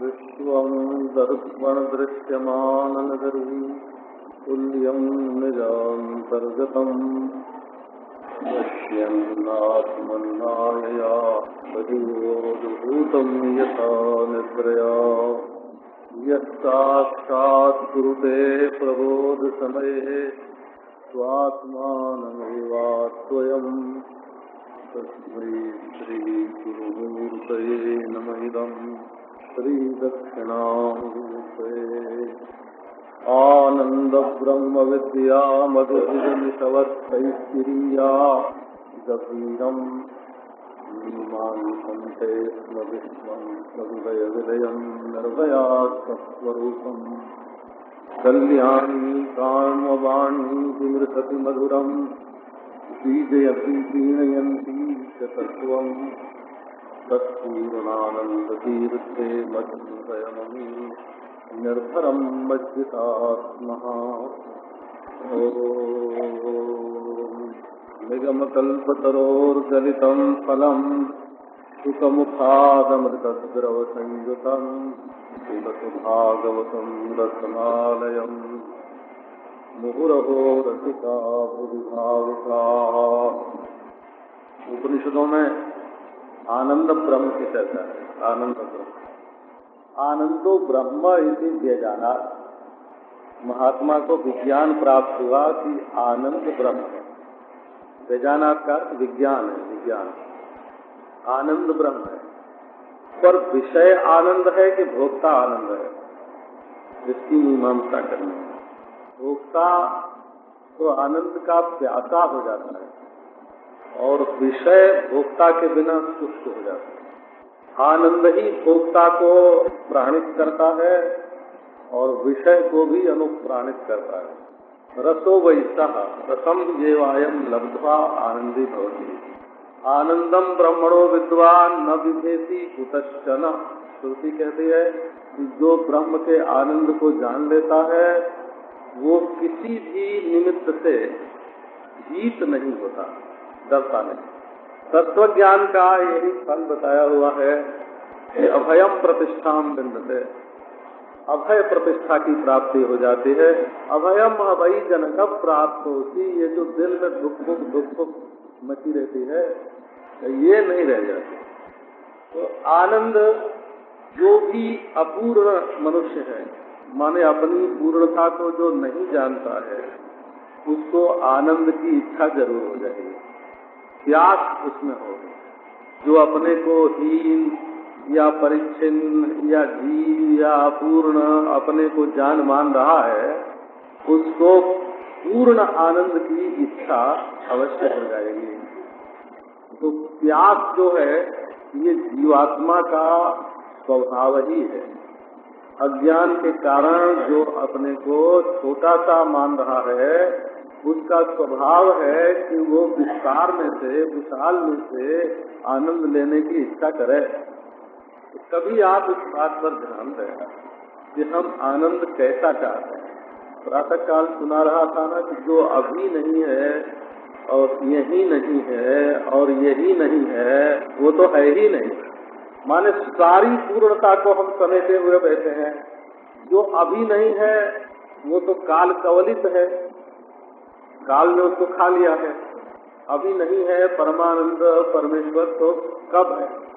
विश्वं दर्पणदृश्यमाननगरी तुल्यं निजान्तर्गतम् पश्यन्नात्मन्नायया यत्साक्षात् कुरुते प्रबोधसमये स्वात्मानमेवात्वयम् तस्मै श्रीगुरुमूर्तये नम इदम् श्रीदक्षिणामूर्तये आनन्दब्रह्मविद्या मधुरिजनिषवत्तैस्तिरीया गभीरम् मीमांसन्ते कल्याणी कामवाणी विमृशति मधुरम् बीजयति पीणयन्ती च तत्त्वम् तत्पूर्णानन्दतीर्थे मध्युदयममी निर्भरं मज्जितात्मः निगमकल्पतरोर्गलितं फलम् सुखमुखादमृतद्रवसंयुतम् भागवतं रसमालयम् मुहुरहो उपनिषदों में आनंद ब्रह्म की चर्चा है। आनंद ब्रह्म आनंदो ब्रह्म इसी व्यजाना। महात्मा को विज्ञान प्राप्त हुआ कि आनंद ब्रह्म है। व्यजानाथ का विज्ञान है, विज्ञान। आनंद ब्रह्म है। पर विषय आनंद है कि भोक्ता आनंद है? जिसकी मीमांसा करनी है। भोक्ता तो आनंद का प्यासा हो जाता है और विषय भोक्ता के बिना सुस्त हो जाता है। आनंद ही भोक्ता को प्राणित करता है और विषय को भी अनुप्राणित करता है। रसो वैसा, रसम जेवायम लब्धवा आनंदी भवती। आनंदम ब्रह्मणो विद्वान न विभेती कुतश्चन। श्रुति कहती है कि जो ब्रह्म के आनंद को जान लेता है, वो किसी भी निमित्त से जीत नहीं होता, डरता नहीं। तत्व ज्ञान का यही फल बताया हुआ है कि अभयम प्रतिष्ठा बिंदते अभय प्रतिष्ठा की प्राप्ति हो जाती है। अभयम अभय जनक प्राप्त होती ये जो दिल में दुख दुख दुख मची रहती है, ये नहीं रह जाती। तो आनंद जो भी अपूर्ण मनुष्य है, माने अपनी पूर्णता को जो नहीं जानता है, उसको आनंद की इच्छा ज़रूर हो जाएगी। प्यास उसमें होगी जो अपने को हीन या परिच्छिन्न या जीव या अपूर्ण अपने को जान मान रहा है, उसको पूर्ण आनंद की इच्छा अवश्य हो जाएगी। तो प्यास जो है, ये जीवात्मा का स्वभाव ही है। अज्ञान के कारण जो अपने को छोटा सा मान रहा है, उसका स्वभाव है कि वो विस्तार में से, विशाल में से आनंद लेने की इच्छा करे। कभी आप इस बात पर ध्यान दें कि हम आनंद कैसा चाहते हैं। प्रातः काल सुना रहा था ना कि जो अभी नहीं है और यही नहीं है और यही नहीं है, वो तो है ही नहीं। माने सारी पूर्णता को हम समेटे हुए बैठे हैं। जो अभी नहीं है, वो तो काल कवलित है। काल ने उसको खा लिया है। अभी नहीं है, परमानंद, परमेश्वर तो कब है?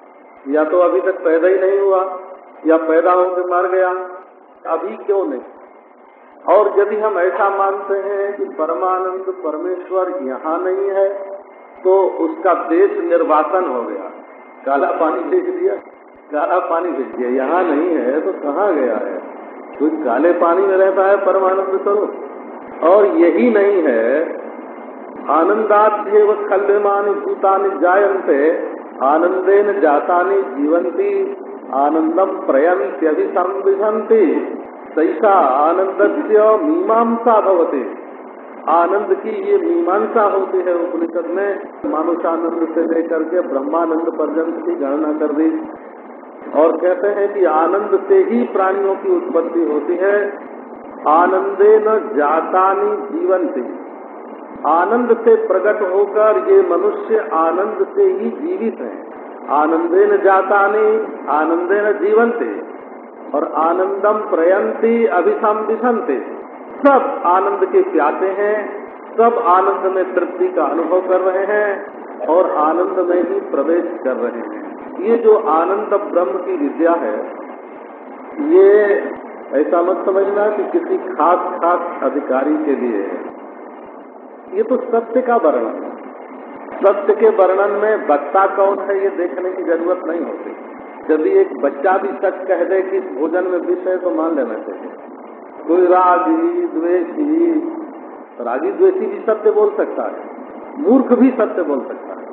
या तो अभी तक पैदा ही नहीं हुआ, या पैदा होकर मर गया, अभी क्यों नहीं? और यदि हम ऐसा मानते हैं कि परमानंद परमेश्वर यहाँ नहीं है तो उसका देश निर्वासन हो गया। काला पानी भेज दिया। काला पानी भेज दिया। यहाँ नहीं है तो कहाँ गया है? कुछ काले पानी में रहता है परमानंद स्वरूप। और यही नहीं है आनंदाध्य आनंदाध्यव खल्यमानी भूतानि जायन्ते, आनंदेन जातानि जीवंती आनंदम प्रयंत्यभिसंविशंति सैसा आनंद से मीमांसा भवते। आनंद की ये मीमांसा होती है, उपनिषद में मानुषानंद से लेकर के ब्रह्मानंद पर्यंत की गणना कर दी। और कहते हैं कि आनंद से ही प्राणियों की उत्पत्ति होती है। आनंदे न जाता जातानी जीवंती आनंद से प्रकट होकर ये मनुष्य आनंद से ही जीवित है। आनंदे न जाता आनंदे न जीवनते। और आनंदम प्रयंती अभिसंबिसंते सब आनंद के प्यासे हैं, सब आनंद में तृप्ति का अनुभव कर रहे हैं और आनंद में ही प्रवेश कर रहे हैं। ये जो आनंद ब्रह्म की विद्या है, ये ऐसा मत समझना कि किसी खास खास अधिकारी के लिए है। ये तो सत्य का वर्णन है। सत्य के वर्णन में वक्ता कौन है, ये देखने की ज़रूरत नहीं होती। यदि एक बच्चा भी सच कह दे कि भोजन में विष है तो मान लेना चाहिए। कोई रागी, द्वेषी रागी द्वेषी भी सत्य बोल सकता है, मूर्ख भी सत्य बोल सकता है।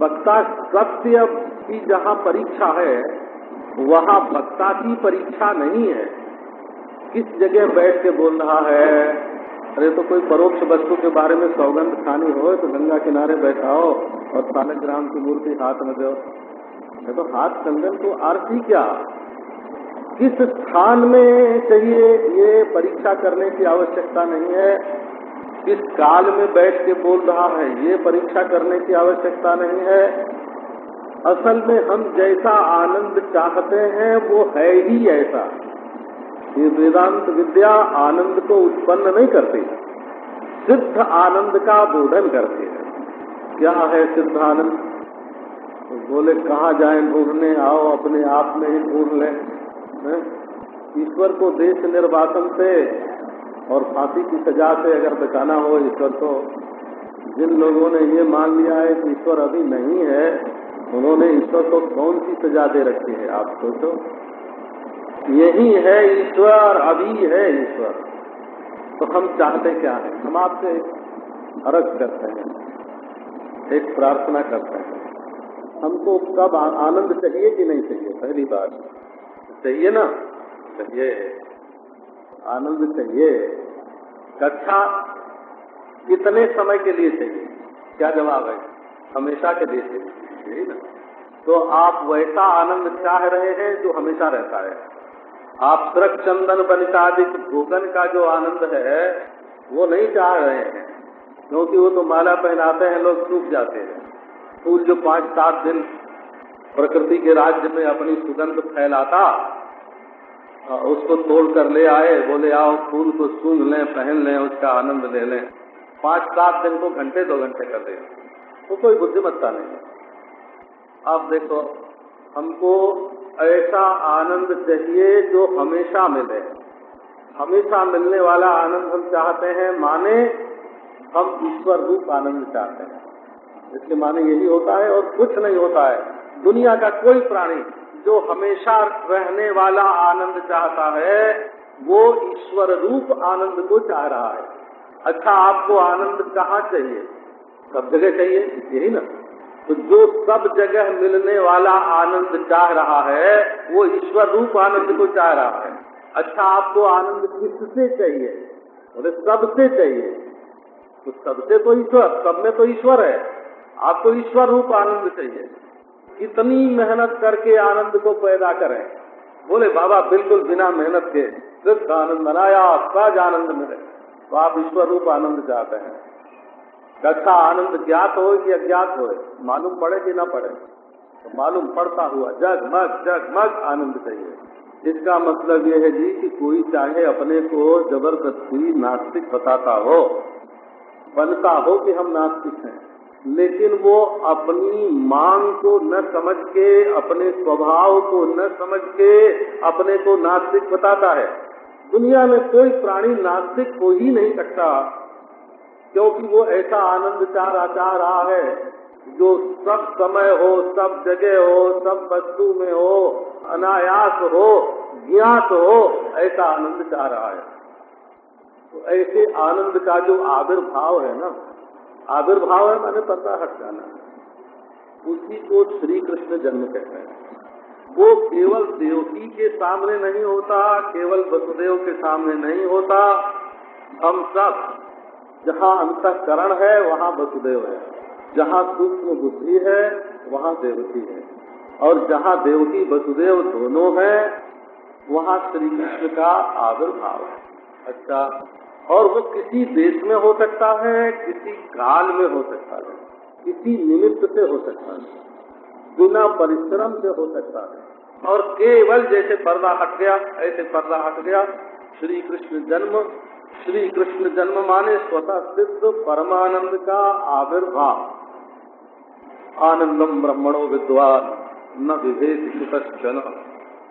वक्ता सत्य की जहाँ परीक्षा है, वहाँ वक्ता की परीक्षा नहीं है। किस जगह बैठ के बोल रहा है, अरे तो कोई परोक्ष वस्तु के बारे में सौगंध खानी हो तो गंगा किनारे बैठाओ और सालग्राम की मूर्ति हाथ में दो। तो हाथ कंगन तो आरती क्या? किस स्थान में चाहिए ये परीक्षा करने की आवश्यकता नहीं है? किस काल में बैठ के बोल रहा है ये परीक्षा करने की आवश्यकता नहीं है? असल में हम जैसा आनंद चाहते हैं, वो है ही ऐसा। ये वेदांत विद्या आनंद को उत्पन्न नहीं करती, सिद्ध आनंद का बोधन करती है। क्या है सिद्ध आनंद तो बोले, कहाँ जाए ढूँढने? आओ अपने आप में ही ढूंढ लें। ईश्वर को देश निर्वासन से और फांसी की सजा से अगर बचाना हो ईश्वर को जिन लोगों ने ये मान लिया है कि ईश्वर अभी नहीं है, उन्होंने ईश्वर को कौन सी सजा दे रखी है? आप सोचो। यही है ईश्वर, अभी है ईश्वर। तो हम चाहते क्या है? हम आपसे अर्ज़ करते हैं, एक प्रार्थना करते हैं। हमको कब आनंद चाहिए कि नहीं चाहिए? पहली बात, चाहिए ना? चाहिए। आनंद चाहिए। कक्षा कितने समय के लिए चाहिए? क्या जवाब है? हमेशा के लिए चाहिए। ना? तो आप वैसा आनंद चाह रहे हैं जो हमेशा रहता है। आप सड़क चंदन बनितादिक भूगन का जो आनंद है, वो नहीं चाह रहे हैं। क्योंकि वो तो माला पहनाते हैं, लोग सूख जाते हैं। फूल जो पाँच सात दिन प्रकृति के राज्य में अपनी सुगंध फैलाता उसको तोड़ कर ले आए, बोले, आओ, फूल को सूंघ लें, पहन लें, उसका आनंद ले लें। पाँच सात दिन को घंटे, दो घंटे कर दे। तो कोई बुद्धिमत्ता नहीं है। आप देखो, हमको ऐसा आनंद चाहिए जो हमेशा मिले। हमेशा मिलने वाला आनंद हम चाहते हैं, माने हम ईश्वर रूप आनंद चाहते हैं। इसके माने यही होता है और कुछ नहीं होता है। दुनिया का कोई प्राणी जो हमेशा रहने वाला आनंद चाहता है, वो ईश्वर रूप आनंद को चाह रहा है। अच्छा आपको आनंद कहाँ चाहिए? सब जगह चाहिए, यही ना। तो जो सब जगह मिलने वाला आनंद चाह रहा है, वो ईश्वर रूप आनंद को चाह रहा है। अच्छा आपको आनंद किससे चाहिए? बोले, सबसे चाहिए। तो सबसे तो ईश्वर, सब में तो ईश्वर है। आपको ईश्वर रूप आनंद चाहिए। कितनी मेहनत करके आनंद को पैदा करें। बोले, बाबा, बिल्कुल बिना मेहनत के सिर्फ़ आनंद बनाया सहज आनंद मिले। तो आप ईश्वर रूप आनंद चाहते हैं। कक्षा आनंद ज्ञात हो कि अज्ञात हो, मालूम पड़े कि ना पड़े? तो मालूम पड़ता हुआ जगमग जगमग आनंद चाहिए। इसका मतलब यह है जी कि कोई चाहे अपने को ज़बरदस्ती नास्तिक बताता हो, बनता हो कि हम नास्तिक हैं। लेकिन वो अपनी मांग को न समझ के, अपने स्वभाव को न समझ के, अपने को नास्तिक बताता है। दुनिया में कोई प्राणी नास्तिक हो ही नहीं सकता, क्योंकि वो ऐसा आनंद चाह रहा चाह रहा है, जो सब समय हो, सब जगह हो, सब वस्तु में हो, अनायास हो, ज्ञात हो, ऐसा आनंद चाह रहा है। तो ऐसे आनंद का जो आविर्भाव है ना आविर्भाव है, मैंने पता हट जाना। उसी को श्री कृष्ण जन्म कहते हैं। वो केवल देवकी के सामने नहीं होता, केवल वसुदेव के सामने नहीं होता। हम सब, जहाँ अंतकरण है, वहाँ वसुदेव है। जहाँ सूक्ष्म बुद्धि है, वहाँ देवकी है। और जहाँ देवकी, वसुदेव दोनों है, वहाँ श्री कृष्ण का आविर्भाव है। अच्छा और वो किसी देश में हो सकता है, किसी काल में हो सकता है, किसी निमित्त से हो सकता है, बिना परिश्रम से हो सकता है। और केवल जैसे पर्दा हट गया, ऐसे पर्दा हट गया, श्री कृष्ण जन्म, श्री कृष्ण जन्म माने स्वतः सिद्ध परमानंद का आविर्भाव। आनंदम ब्रह्मणो विद्वान, न विभेद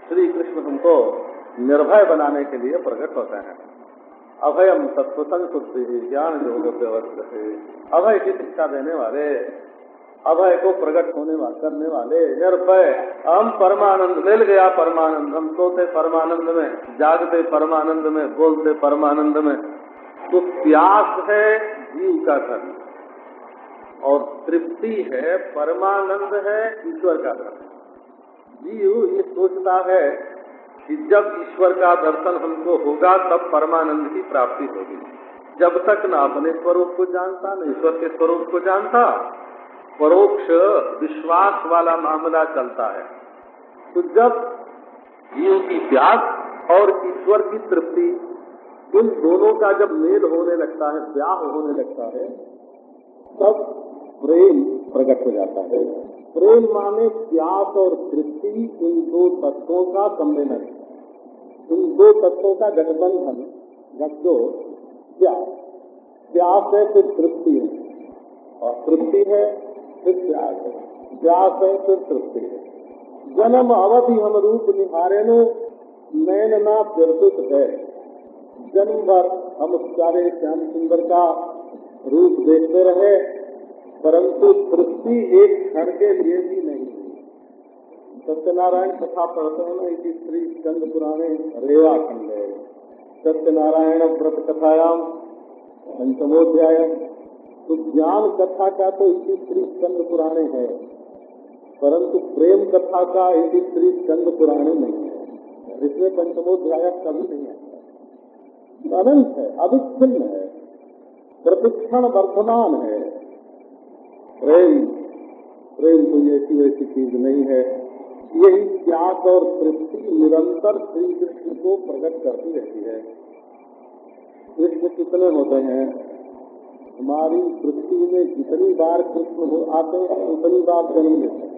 श्री कृष्ण हमको निर्भय बनाने के लिए प्रकट होते हैं। अभयम तत्व संशुद्धि ज्ञान योग व्यवस्थित अभय की शिक्षा देने वाले अभय को प्रकट होने वाले करने वाले, निर्भय। हम परमानंद, मिल गया परमानंद, हम सोते परमानंद में, जागते परमानंद में, बोलते परमानंद में। तो प्यास है जीव का धर्म और तृप्ति है परमानंद है ईश्वर का धर्म जीव ये सोचता है कि जब ईश्वर का दर्शन हमको होगा, तब परमानंद की प्राप्ति होगी। जब तक न अपने स्वरूप को जानता, न ईश्वर के स्वरूप को जानता, परोक्ष विश्वास वाला मामला चलता है। तो जब जीव की प्यास और ईश्वर की तृप्ति, इन दोनों का जब मेल होने लगता है, ब्याह होने लगता है, तब प्रेम प्रकट हो जाता है। प्रेम माने प्यास और तृप्ति, इन दो तत्वों का सम्मेलन। इन दो तत्वों का गठबंधन गठो प्यास। प्यास है फिर तृप्ति है, और तृप्ति है फिर प्यास है। प्यास है फिर तृप्ति है। जन्म अवधि हम रूप निहारे नो नैन ना व्यवसित है। जन्म भर हम सारे श्याम सुंदर का रूप देखते रहे। परंतु तृप्ति एक क्षण के लिए भी नहीं सत्यनारायण कथा पढ़ते हैं ना, इसी श्री स्कंद पुराने रेवा खंड है। सत्यनारायण व्रत कथायाम पंचमोध्याय तो ज्ञान कथा का तो इसी श्री स्कंद पुराने है। परंतु प्रेम कथा का इसी श्री स्कंद पुराने नहीं है। इसमें पंचमोध्याय कभी नहीं है। अनंत है, अविच्छिन्न है। प्रतिक्षण वर्धमान है। प्रेम प्रेम कोई ऐसी वैसी चीज़ नहीं है। यही त्याग और तृप्ति निरंतर श्री कृष्ण को प्रकट करती रहती है। कृष्ण कितने होते हैं? हमारी पृथ्वी में जितनी बार कृष्ण हो आते हैं, उतनी बार जन्म लेते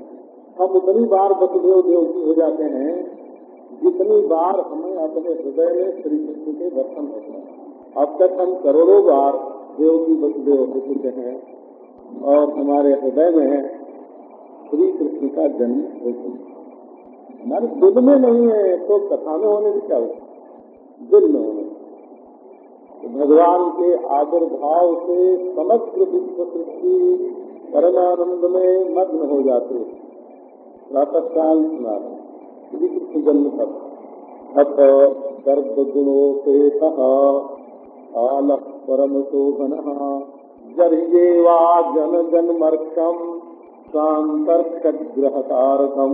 हम उतनी बार वसुदेव देवकी हो जाते हैं, जितनी बार हमें अपने हृदय में श्री कृष्ण के दर्शन होते हैं। अब तक हम करोड़ों बार देवकी वसुदेव हो चुके हैं। और हमारे हृदय में है, श्री कृष्ण का जन्म हो। हमारे दिल में नहीं है तो कथा में होने की क्या हो? दिल में होने तो भगवान के आविर्भाव से समग्र विश्व सृष्टि परमानंद में मग्न हो जाते प्रातः काल सुना श्री कृष्ण जन्म तक अथ गर्भ गुणोपेत आल परम शोभन जर्जेवा जन जन मर्क्षम शांतर्कग्रहतारकम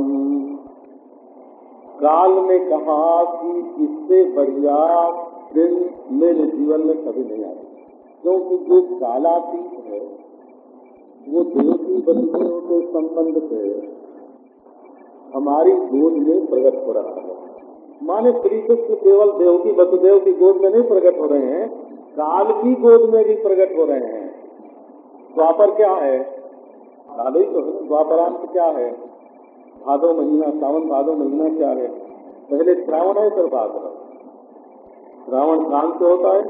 काल ने कहा कि इससे बढ़िया दिन मेरे जीवन में कभी नहीं आए क्योंकि जो कालातीत है, वो देवती बंधुओं के संबंध से हमारी गोद में प्रकट हो रहा है। माने श्री कृष्ण केवल देव की वसुदेव की गोद में नहीं प्रकट हो रहे हैं, काल की गोद में भी प्रकट हो रहे हैं। द्वापर क्या है? काले तो द्वापरांत क्या है? भादो महीना सावन भादो महीना क्या है? पहले श्रावण है, फिर भाद्र। श्रावण कान से होता है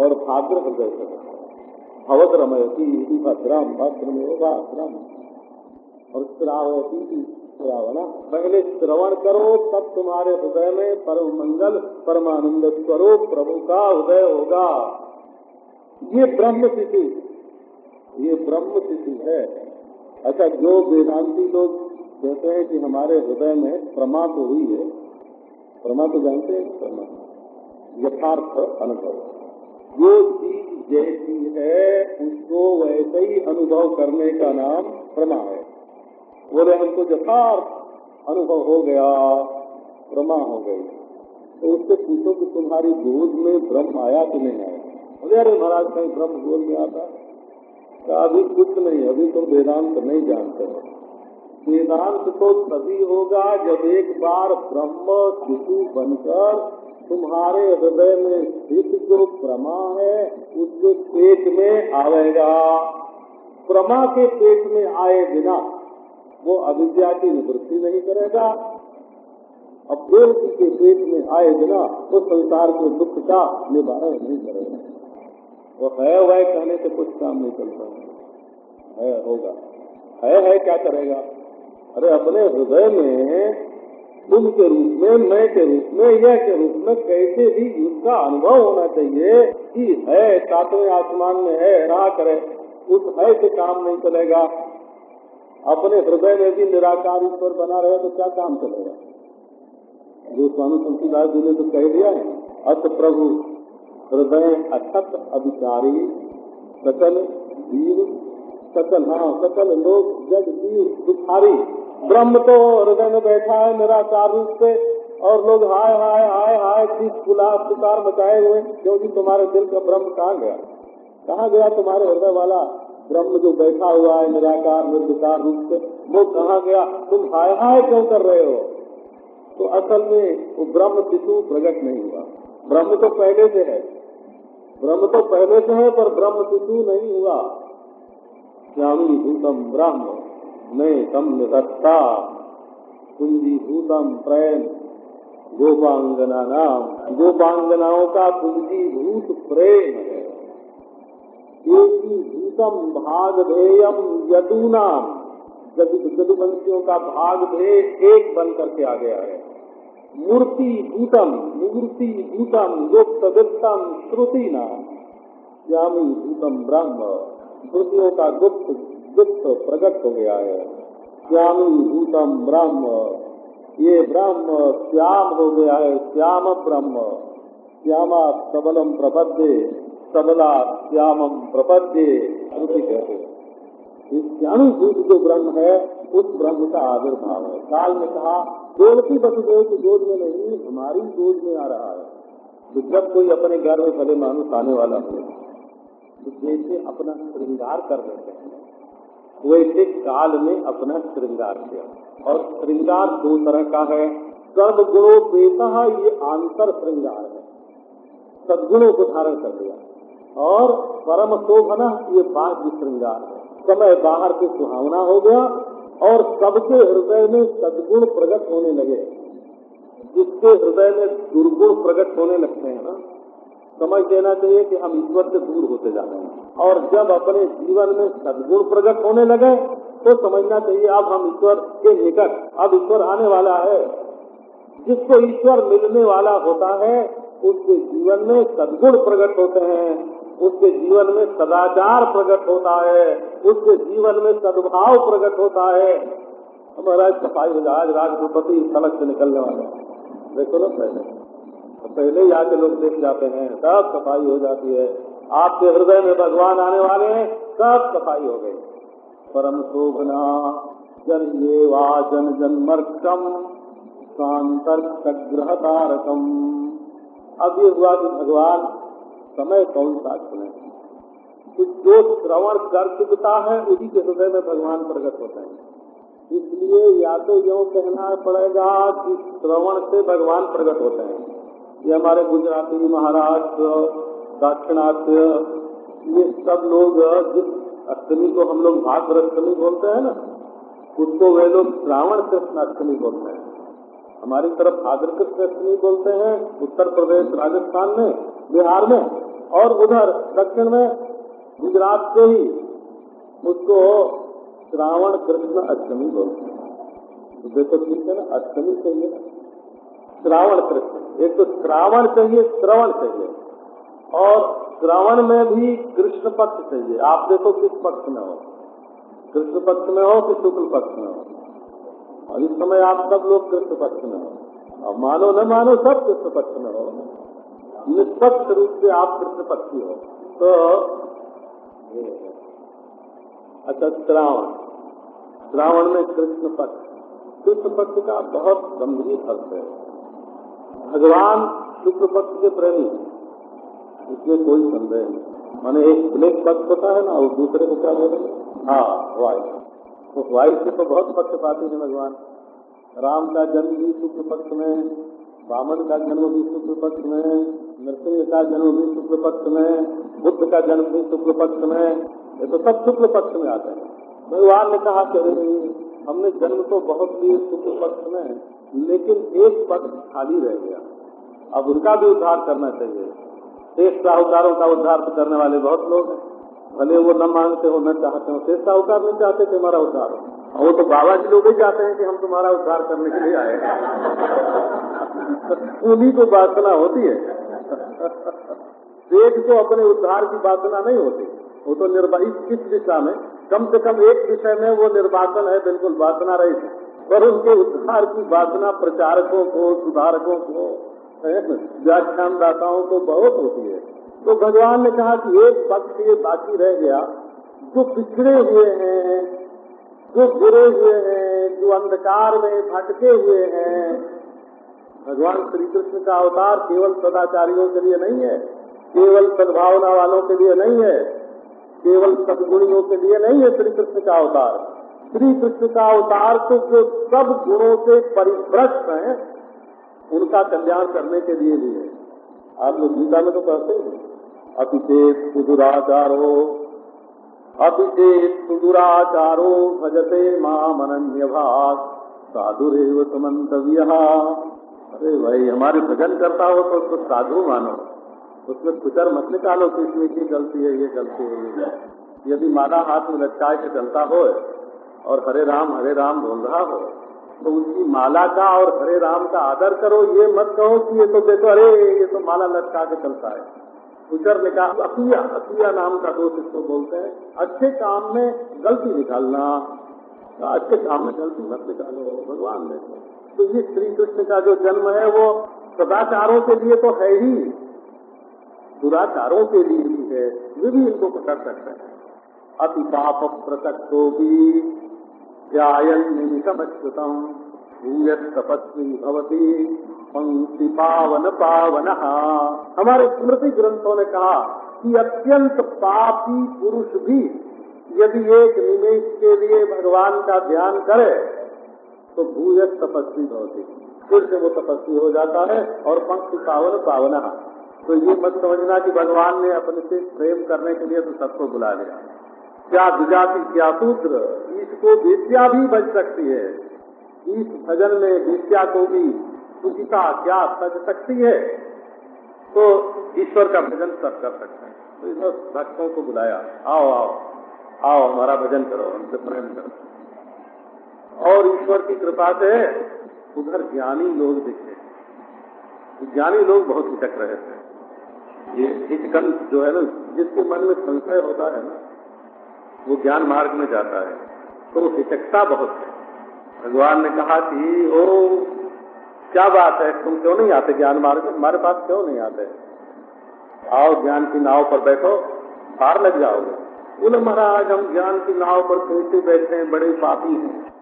और भाद्र हृदय से होता है। भवत रमयती भद्रम भद्र में भाद्रम और श्रावती श्रावणा। पहले श्रवण करो, तब तुम्हारे हृदय में परम मंगल, परमानंद स्वरूप प्रभु का उदय होगा। ये ब्रह्म तिथि। ये ब्रह्म तिथि है। अच्छा जो वेदांति लोग कहते हैं कि हमारे हृदय में प्रमा तो हुई है, प्रमा तो जानते हैं? प्रमा। यथार्थ अनुभव। जो चीज़ जैसी है, उसको वैसे ही अनुभव करने का नाम प्रमा है। बोले हमको यथार्थ अनुभव हो गया, प्रमा हो गई। तो उससे पूछो कि तुम्हारी गोद में ब्रह्म आया कि नहीं आया? अरे महाराज, कहीं ब्रह्म गोद में आता है? का अभी कुछ नहीं, अभी तुम तो वेदांत नहीं जानते हो। वेदांत तो तभी होगा जब एक बार ब्रह्म शिशु बनकर तुम्हारे हृदय में स्थित जो प्रमा है, उसके पेट में आएगा प्रमा के पेट में आए बिना वो अविद्या की निवृत्ति नहीं करेगा। अब के पेट में आए बिना वो संसार के दुख का निवारण नहीं करेगा। वो है वह कहने से कुछ काम नहीं चलता। है, होगा। है है, क्या करेगा? अरे, अपने हृदय में, तुम के रूप में, मैं के रूप में, यह के रूप में कैसे भी उसका अनुभव होना चाहिए कि है, सातवें आसमान में है ना करे उस है से काम नहीं चलेगा। अपने हृदय में भी निराकार ईश्वर बना रहे तो क्या काम चलेगा? जो स्वामी तुलसीदास जी ने तो कह दिया है अत प्रभु हृदय अछत अधिकारी, सकल जीव, सकल हाँ सकल लोग जग जीव, दुखारी। ब्रह्म तो हृदय में बैठा है, निराकार रूप से, और लोग हाय हाय हाय हाय चीज़ पुला पुकार मचाए हुए क्योंकि तुम्हारे दिल का ब्रह्म कहाँ गया? कहाँ गया तुम्हारे हृदय वाला? ब्रह्म जो बैठा हुआ है, निराकार, निर्विकार रूप से, वो कहाँ गया? तुम हाय हाय क्यों कर रहे हो? तो असल में वो ब्रह्म शिशु प्रकट नहीं हुआ। ब्रह्म तो पहले से है। ब्रह्म तो पहले से है, पर ब्रह्म शिशु नहीं हुआ। श्यामी भूतम ब्रह्म मैं तम निधत्ता कुंजीभूतम प्रेम गोपांगना नाम गोपांगनाओं का कुंजीभूत प्रेम है। भूतम भाग धेयम यदूनाम जदुवंशियों का भाग धेय एक बन करके आ गया है। मूर्ति भूतम मूर्ति भूतम गुप्त वित्तम श्रुति नाम श्यामी भूतम ब्रह्म, श्रुतियों का गुप्त गुप्त प्रकट हो गया है। श्यामी भूतम ब्रह्म, ये ब्रह्म श्याम हो गया है, श्याम ब्रह्म। श्यामा सबलम प्रपद्ये, सबला श्यामम प्रपद्ये, श्रुति कहते हैं। ज्ञानुभूत जो ब्रह्म है, उस ब्रह्म का आविर्भाव है। काल में कहा देवकी वसुदेव की गोद में नहीं, हमारी गोद में आ रहा है। तो जब कोई अपने घर में भले मानुष आने वाला हो तो जैसे अपना श्रृंगार कर लेते हैं, वैसे काल में अपना श्रृंगार किया। और श्रृंगार दो तरह का है। सर्वगुणों पेता ये आंतर श्रृंगार है। सदगुणों को धारण कर दिया और परम शोभना ये बाह्य श्रृंगार है। समय बाहर के सुहावना हो गया और सबके हृदय में सदगुण प्रकट होने लगे। जिसके हृदय में दुर्गुण प्रकट होने लगते हैं ना, समझ देना चाहिए कि हम ईश्वर से दूर होते जा रहे हैं। और जब अपने जीवन में सदगुण प्रकट होने लगे तो समझना चाहिए, अब हम ईश्वर के निकट, अब ईश्वर आने वाला है। जिसको ईश्वर मिलने वाला होता है, उसके जीवन में सदगुण प्रकट होते हैं। उसके जीवन में सदाचार प्रकट होता है, उसके जीवन में सद्भाव प्रकट होता है। हमारा सफ़ाई जाए राष्ट्रपति सड़क से निकलने वाले देखो ना पहले। पहले ही आके लोग देख जाते हैं, सब सफ़ाई हो जाती है। आपके हृदय में भगवान आने वाले हैं, सब सफ़ाई हो गई। परम शोभना जन ये वा जन जन्मर्कम शांतर सग्रह तारकम अब ये हुआ कि भगवान समय कौन सा सुने? तो जो श्रवण कर चुकता है, उसी के हृदय में भगवान प्रकट होते हैं। इसलिए या तो यो कहना पड़ेगा कि श्रवण से भगवान प्रकट होते हैं। ये हमारे गुजराती महाराष्ट्र, दाक्षिणात्य, ये सब लोग, जिस अष्टमी को हम लोग भाद्र अष्टमी बोलते हैं ना, उसको वे लोग श्रावण कृष्ण अष्टमी बोलते हैं। हमारी तरफ़ भाद्र कृष्ण अष्टमी बोलते हैं, उत्तर प्रदेश, राजस्थान में, बिहार में। और उधर दक्षिण में गुजरात से ही उसको श्रावण कृष्ण अष्टमी बोलते हैं। तो देखो ठीक है ना, अष्टमी चाहिए श्रावण कृष्ण, एक तो श्रावण चाहिए, श्रवण चाहिए। और श्रावण में भी कृष्ण पक्ष चाहिए। आप देखो किस पक्ष में हो। कृष्ण पक्ष में हो कि शुक्ल पक्ष में हो? और इस समय आप सब लोग कृष्ण पक्ष में हो। और मानो न मानो सब कृष्ण पक्ष में हो। निष्पक्ष रूप से आप कृष्ण पक्षी हो। तो अच्छा श्रावण। श्रावण में कृष्ण पक्ष। कृष्ण पक्ष का बहुत गंभीर अर्थ है। भगवान शुक्ल पक्ष के प्रेमी इसमें कोई संदेह नहीं। माने एक ब्लैक पक्ष होता है ना, और दूसरे को क्या बोलेंगे? हाँ व्हाइट तो व्हाइट से तो बहुत पक्ष पाते हैं भगवान। राम का जन्म भी शुक्ल पक्ष में वामन का जन्म भी शुक्ल पक्ष में नरसिंह का जन्म भी शुक्ल पक्ष में, बुद्ध का जन्म भी शुक्ल पक्ष में, ये तो सब शुक्ल पक्ष में आते हैं। भगवान ने कहा कि हमने जन्म तो बहुत लिए शुक्ल पक्ष में, लेकिन एक पक्ष खाली रह गया। अब उनका भी उद्धार करना चाहिए। शेष साहूकारों का उद्धार तो करने वाले बहुत लोग हैं। भले वो न मांगते हो, न चाहते हो, शेष साहूकार नहीं चाहते कि हमारा उद्धार हो। वो तो बाबा जी लोग ही चाहते हैं कि हम तुम्हारा उद्धार करने के लिए आए उन्हीं को वासना होती है। सेठ को अपने उद्धार की वासना नहीं होती, वो तो निर्वाहित इस दिशा में? कम से कम एक विषय में वो निर्वाचन है, बिल्कुल वासना रहित है। पर उनके उद्धार की वासना प्रचारकों को, सुधारकों को व्याख्यान दाताओं को बहुत होती है। तो भगवान ने कहा कि एक पक्ष ये बाकी रह गया, जो पिछड़े हुए हैं, जो गिरे हुए हैं, जो अंधकार में भटके हुए हैं भगवान श्री कृष्ण का अवतार केवल सदाचारियों के लिए नहीं है, केवल सद्भावना वालों के लिए नहीं है, केवल सदगुणियों के लिए नहीं है श्री कृष्ण का अवतार। श्री कृष्ण का अवतार तो जो सब गुणों से परिभ्रष्ट हैं, उनका कल्याण करने के लिए भी है। आप लोग गीता में तो कहते हैं अतिचेत सुदुराचारो अतिचेत सुदुराचारो भजते माम अनन्य भाग साधुरेव सुमंतव्य अरे भाई, हमारे भजन करता हो तो उसको साधु मानो। उसमें कुचर मत निकालो कि इसमें की गलती है, ये गलती है, ये यदि माला हाथ में लटकाए के चलता हो और हरे राम हरे राम बोल रहा हो तो उसकी माला का और हरे राम का आदर करो, ये मत कहो कि ये तो देखो, अरे, ये तो माला लटका के चलता है। कुचर ने कहा असूया असूया नाम का दोष इसको बोलते हैं। अच्छे काम में गलती निकालना, अच्छे काम में गलती मत निकालो, भगवान ने तो ये श्री कृष्ण का जो जन्म है, वो सदाचारों के लिए तो है ही। दुराचारों के लिए भी है वे भी इनको पकड़ सकते हैं। अति पाप प्रसक्तो भी निमिषमच्युतम भूयत तपस्वी भवती, पंक्ति पावन पावन। हमारे स्मृति ग्रंथों ने कहा कि अत्यंत पापी पुरुष भी, यदि एक निमेश के लिए भगवान का ध्यान करे तो भूयत तपस्वी होती फिर से वो तपस्वी हो जाता है और पंक्ति पावन पावन। तो ये मत समझना कि भगवान ने अपने से प्रेम करने के लिए तो सबको बुला लिया। क्या विजाति, क्या सूत्र इसको विद्या भी बच सकती है। इस भजन में विद्या को भी सुचिता, क्या सज सकती है? तो ईश्वर का भजन सब कर सकते हैं। तो इन भक्तों को बुलाया, आओ आओ आओ, हमारा भजन करो, हमसे प्रेम करो। और ईश्वर की कृपा से उधर ज्ञानी लोग दिखे। ज्ञानी लोग बहुत हिचक रहे थे। ये हिचकन जो है ना, जिसके मन में संशय होता है ना, वो ज्ञान मार्ग में जाता है। तो वो हिचकता बहुत है। भगवान ने कहा कि, ओ, क्या बात है? तुम क्यों नहीं आते ज्ञान मार्ग में? हमारे पास क्यों नहीं आते? आओ ज्ञान की नाव पर बैठो पार लग जाओगे। बोले महाराज, हम ज्ञान की नाव पर कैसे बैठे हैं, बड़े पापी हैं।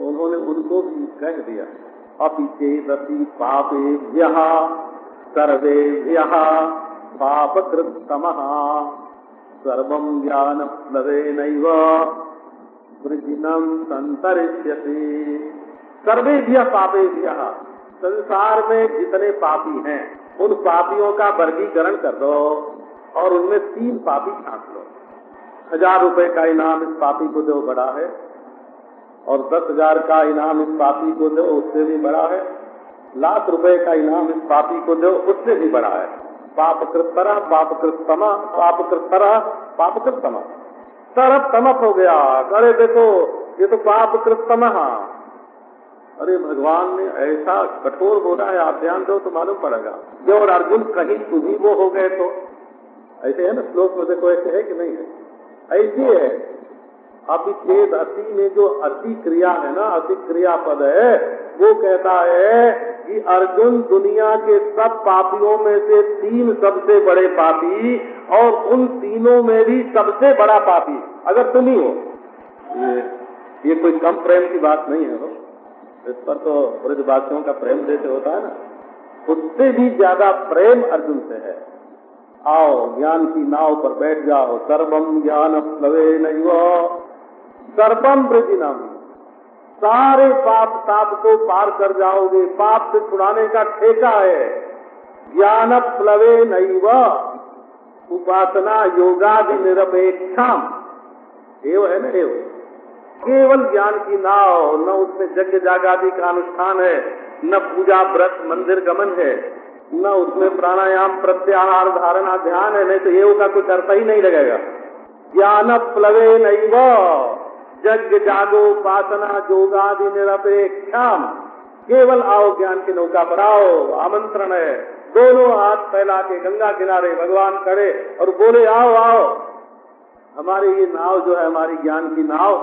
तो उन्होंने उनको भी कह दिया अपीचे रति पापे सर्वे पाप कृतम सर्वम ज्ञान प्लवे नैव वृजिनम संतरिष्यति सर्वे पापे संसार में जितने पापी हैं, उन पापियों का वर्गीकरण कर दो और उनमें तीन पापी छांट लो। हज़ार रुपए का इनाम इस पापी को दो बड़ा है और दस हज़ार का इनाम इस पापी को दो, उससे भी बड़ा है। लाख रुपए का इनाम इस पापी को दो, उससे भी बड़ा है। पाप कृतरा पाप कृतमा पाप कृतरा पाप कृतमा तरफ़ तमप हो गया। अरे देखो, ये तो पाप कृतम अरे भगवान ने ऐसा कठोर बोला है, आप ध्यान दो तो मालूम पड़ेगा। जो और अर्जुन कहीं तुम्ही वो हो गए तो। ऐसे है ना, श्लोक में देखो, ऐसे है कि नहीं है? ऐसी है। अभी छेद अति में जो अति क्रिया है ना, अति क्रिया पद है, वो कहता है कि अर्जुन दुनिया के सब पापियों में से तीन सबसे बड़े पापी और उन तीनों में भी सबसे बड़ा पापी, अगर तुम ही हो। ये ये कोई कम प्रेम की बात नहीं है इस पर तो ब्रजवासियों का प्रेम जैसे होता है ना। उससे भी ज़्यादा प्रेम अर्जुन से है। आओ, ज्ञान की नाव पर बैठ जाओ। सर्वम ज्ञान प्लवे नहीं सर्वम ब्रजिनम सारे पाप ताप को पार कर जाओगे। पाप से छुड़ाने का ठेका है। ज्ञान प्लवे नैव। उपासना योगादि निरपेक्षाम एव है ना एव केवल ज्ञान की नाव, न उसमें यज्ञ जागादि का अनुष्ठान है, न पूजा व्रत, मंदिर गमन है, न उसमें प्राणायाम, प्रत्याहार, धारणा, ध्यान है, नहीं तो एव का कुछ अर्थ ही नहीं लगेगा। ज्ञान प्लवे नैव। यज्ञ, जागो, उपासना योगादि निरपेक्षाम। केवल आओ, ज्ञान की नौका पर आओ, आमंत्रण है। दोनों हाथ फैला के गंगा किनारे भगवान करे और बोले, आओ आओ। हमारी ये नाव जो है, हमारी ज्ञान की नाव,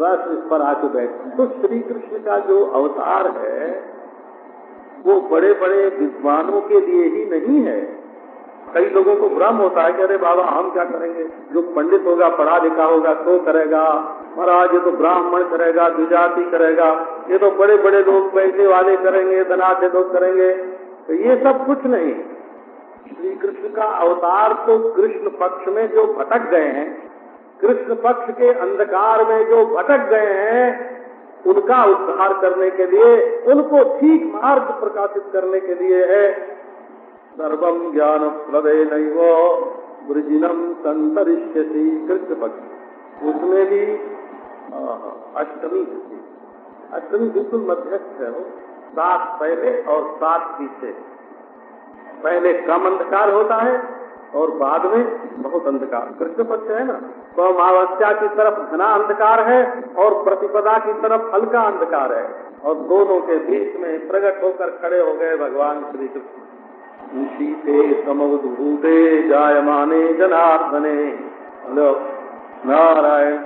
बस इस पर आके बैठे तो श्री कृष्ण का जो अवतार है, वो बड़े बड़े विद्वानों के लिए ही नहीं है। कई लोगों को भ्रम होता है कि अरे बाबा, हम क्या करेंगे? जो पंडित होगा पढ़ा लिखा होगा तो करेगा। महाराज, ये तो ब्राह्मण करेगा, द्विजाति करेगा। ये तो बड़े बड़े लोग पैसे वाले करेंगे धनाढ़ लोग करेंगे। तो ये सब कुछ नहीं। श्री कृष्ण का अवतार तो कृष्ण पक्ष में जो भटक गए हैं, कृष्ण पक्ष के अंधकार में जो भटक गए हैं, उनका उद्धार करने के लिए, उनको ठीक मार्ग प्रकाशित करने के लिए है। सर्वम ज्ञान प्लवे नैव वृजिनम संतरिष्यति कृष्ण पक्ष उसमें भी अष्टमी अष्टमी बिल्कुल मध्यस्थ है सात पहले और सात पीछे। पहले कम अंधकार होता है और बाद में बहुत अंधकार। कृष्ण पक्ष है ना? तो अमावस्या की तरफ़ घना अंधकार है और प्रतिपदा की तरफ़ हल्का अंधकार है। और दोनों के बीच में प्रकट होकर खड़े हो गए भगवान श्री कृष्ण शीते समवधूते जायमाने जनार्दने। हेलो? नारायण,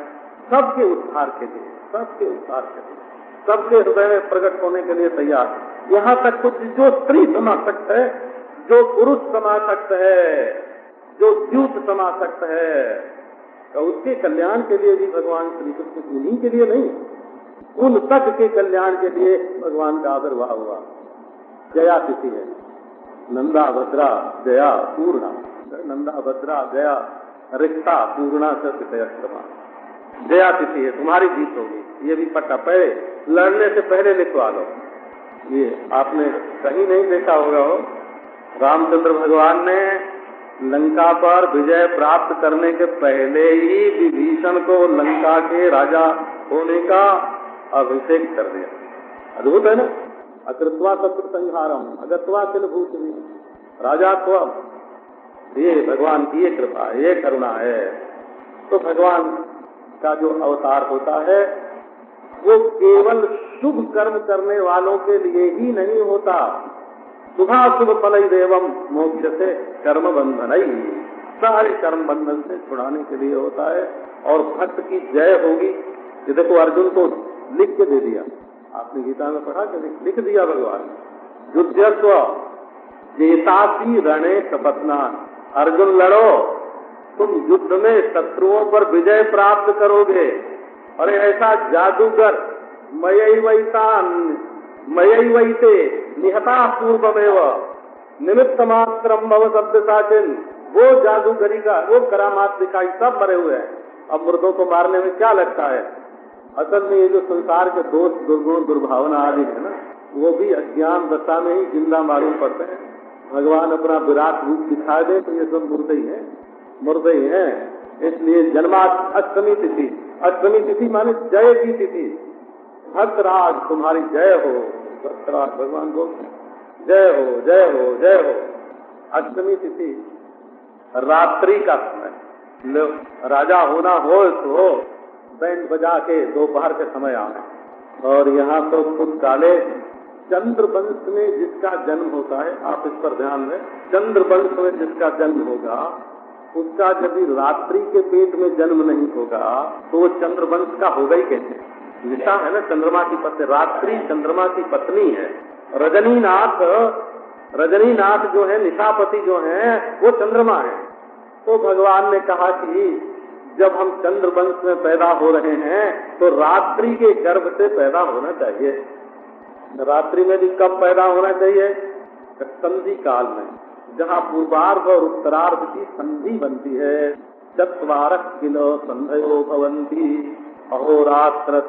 सबके उद्धार के लिए, सबके उद्धार के लिए। सबके हृदय में प्रकट होने के लिए तैयार। यहाँ तक कुछ जो स्त्री समा सकता है, जो पुरुष समा सकता है, जो द्यूत समा सकता है तो उसके कल्याण के लिए भी भगवान श्री कृष्ण उन्हीं के लिए नहीं, उन तक के कल्याण के लिए भगवान का आदर आविर्भाव हुआ। जया तिथि है। नंदा भद्रा जया पूर्णा। नंदा भद्रा जया रिक्ता पूर्णा सत्यमा जया तिथि है, तुम्हारी जीत होगी। ये भी पट्टा पहले, लड़ने से पहले लिखवा लो। ये आपने कहीं नहीं देखा होगा हो। रामचंद्र भगवान ने लंका पर विजय प्राप्त करने के पहले ही विभीषण को लंका के राजा होने का अभिषेक कर दिया। अद्भुत है ना? अकृत्वा शत्रु संहारम, अगत्वा किल भूत? राजा तो ये भगवान की ये कृपा, ये करुणा है। तो भगवान का जो अवतार होता है, वो केवल शुभ कर्म करने वालों के लिए ही नहीं होता। शुभा शुभ फल देवम मोक्ष से कर्म बंधन ही सारे कर्म बंधन से छुड़ाने के लिए होता है, और भक्त की जय होगी। ये देखो अर्जुन को लिख के दे दिया। आपने गीता में पढ़ा कि लिख दिया भगवान। युद्धस्व, जेतासी रणे सपतना अर्जुन लड़ो, तुम युद्ध में शत्रुओं पर विजय प्राप्त करोगे। अरे ऐसा जादूगर, मयई वैतान, मयई वैते, निहता पूर्वमेव। निमित्त मात्र भव शब्द साचिन। वो जादूगरी का, वो करामात दिखाई सब मरे हुए हैं। अब मृदों को मारने में क्या लगता है? असल में ये जो संसार के दोष, दुर्गुण, दुर्भावना आदि है ना, वो भी अज्ञान दशा में ही ज़िंदा मालूम पड़ते हैं। भगवान अपना विराट रूप दिखा दे तो ये सब मुर्दे ही है। मुर्दे ही है। इसलिए जन्मा अष्टमी तिथि अष्टमी तिथि माने जय की तिथि। भक्तराज, तुम्हारी जय हो। भक्तराज भगवान बोलते जय हो जय हो जय हो। अष्टमी तिथि, रात्रि का समय। राजा होना हो तो बैंड बजा के दोपहर के समय आए। और यहाँ तो कुछ काले चंद्र वंश में जिसका जन्म होता है, आप इस पर ध्यान दें चंद्र वंश में जिसका जन्म होगा, उसका यदि रात्रि के पेट में जन्म नहीं होगा तो वो चंद्र वंश का होगा ही कैसे? निशा है ना, चंद्रमा की पत्नी, रात्रि चंद्रमा की पत्नी है। रजनीनाथ रजनीनाथ जो है, निशापति जो है, वो चंद्रमा है। तो भगवान ने कहा कि जब हम चंद्र वंश में पैदा हो रहे हैं तो रात्रि के गर्भ से पैदा होना चाहिए। रात्रि में भी कब पैदा होना चाहिए? संधि काल में, जहाँ पूर्वार्ध और उत्तरार्ध की संधि बनती है। चतवारक किलो संधयो भवंती अहोरात्र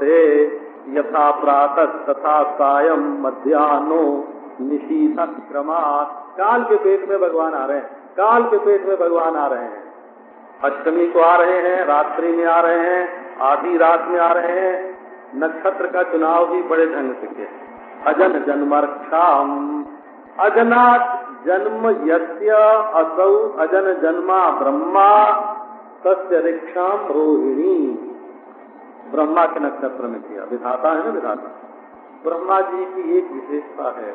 ते, यथा प्रातः तथा सायं मध्यान्हो निशीथ क्रमात्। काल के पेट में भगवान आ रहे हैं। काल के पेट में भगवान आ रहे हैं। अष्टमी को आ रहे हैं, रात्रि में आ रहे हैं, आधी रात में आ रहे हैं। नक्षत्र का चुनाव भी बड़े ढंग से किया। अजन जन्मरक्षाम अजनात जन्म यस्य असौ, अजन जन्मा ब्रह्मा, तस्य रिक्षाम रोहिणी। ब्रह्मा के नक्षत्र में किया। विधाता है ना विधाता? ब्रह्मा जी की एक विशेषता है।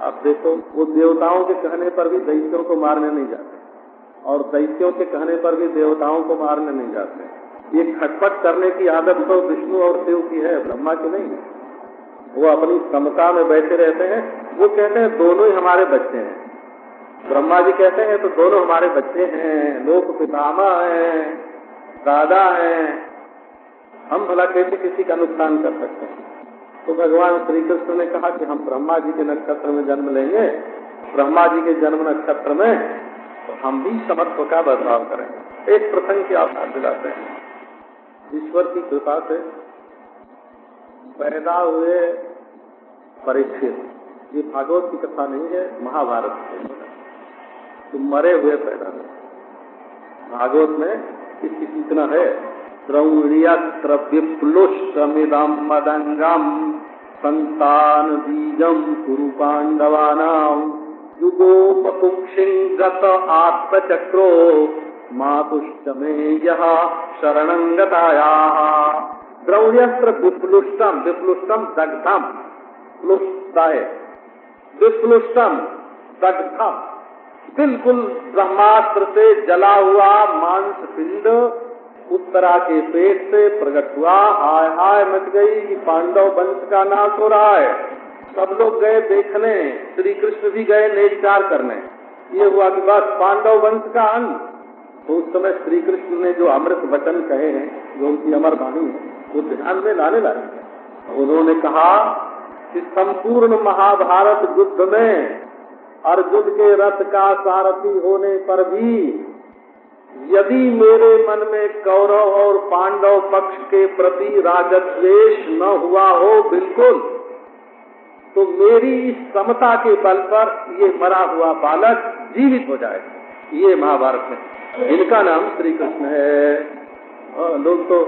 आप देखो, वो देवताओं के कहने पर भी दैत्यों को मारने नहीं जाते। और दैत्यों के कहने पर भी देवताओं को मारने नहीं जाते। ये खटपट करने की आदत तो विष्णु और शिव की है, ब्रह्मा की नहीं है। वो अपनी समता में बैठे रहते हैं। वो कहते हैं, दोनों ही हमारे बच्चे हैं। ब्रह्मा जी कहते हैं तो दोनों हमारे बच्चे हैं। लोक पितामा हैं, दादा हैं। हम भला कैसे किसी का नुकसान कर सकते हैं? तो भगवान श्री कृष्ण ने कहा कि हम ब्रह्मा जी के नक्षत्र में जन्म लेंगे। ब्रह्मा जी के जन्म नक्षत्र में तो हम भी समत्व का बदलाव करेंगे एक प्रसंग की आप दिलाते हैं। ईश्वर की कृपा से पैदा हुए परीक्षित ये भागवत की कथा नहीं है, महाभारत की तो मरे हुए पैदा हुए। भागवत में इसकी सूचना है? द्रौण्यत्र विप्लुष्टमिदम मदंगम संतान बीजम कुरु पांडवानाम युगोपकुक्षिंगत आत्मचक्रो मातुष्ट में यह शरणंगताया द्रौण्यस्त्र विप्लुष्टम विप्लुष्टम दग्धम प्लुष्टाय विप्लुष्टम दग्धम बिल्कुल ब्रह्मास्त्र से जला हुआ मांस पिंड उत्तरा के पेट से प्रकट हुआ। हाय हाय, मच गई कि पांडव वंश का नाश हो रहा है। सब लोग गए देखने श्री कृष्ण भी गए नेचकार करने। ये हुआ कि बस पांडव वंश का अंत। तो उस समय श्री कृष्ण ने जो अमृत वचन कहे हैं, जो उनकी अमर वाणी है, वो ध्यान में लाने लगे उन्होंने कहा कि संपूर्ण महाभारत युद्ध में अर्जुन के रथ का सारथी होने पर भी यदि मेरे मन में कौरव और पांडव पक्ष के प्रति राजद्वेश न हुआ हो, बिल्कुल तो मेरी इस समता के बल पर ये मरा हुआ बालक जीवित हो जाए। ये महाभारत में। इनका नाम श्री कृष्ण है, लोग तो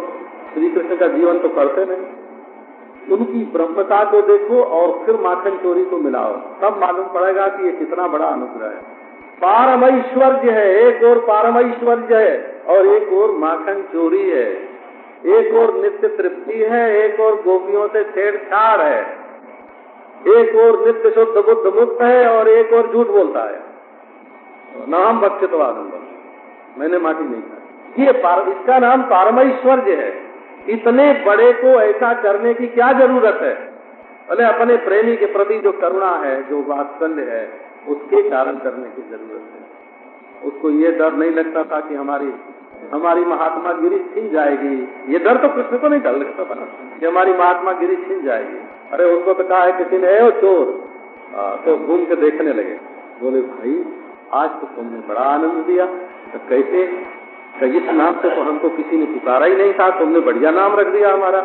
श्री कृष्ण का जीवन तो करते नहीं। उनकी ब्रह्मता को देखो और फिर माखन चोरी को मिलाओ। तब मालूम पड़ेगा कि ये कितना बड़ा अनुग्रह है। पारम पारमैश्वर्य है। एक और पारम पारमैश्वर्य है और एक और माखन चोरी है। एक और नित्य तृप्ति है। एक और गोपियों से छेड़छाड़ है। एक और नित्य शुद्ध बुद्ध मुक्त है और एक और झूठ बोलता है। नाम बक्षितवाद मैंने माटी नहीं खाई ये पार, इसका नाम पारमैश्वर्य है। इतने बड़े को ऐसा करने की क्या ज़रूरत है? अरे अपने प्रेमी के प्रति जो करुणा है जो वात्सल्य है उसके कारण करने की ज़रूरत है। उसको ये डर नहीं लगता था कि हमारी हमारी महात्मा गिरी छिन जाएगी। ये डर तो कृष्ण को नहीं डर लगता था कि हमारी महात्मा गिरी छिन जाएगी। अरे उसको तो कहा है किसी ने ओ चोर! तो घूम के देखने लगे। बोले, भाई, आज तो तुमने बड़ा आनंद दिया। तो कैसे? इस नाम से तो हमको किसी ने पुकारा ही नहीं था। तुमने बढ़िया नाम रख दिया हमारा।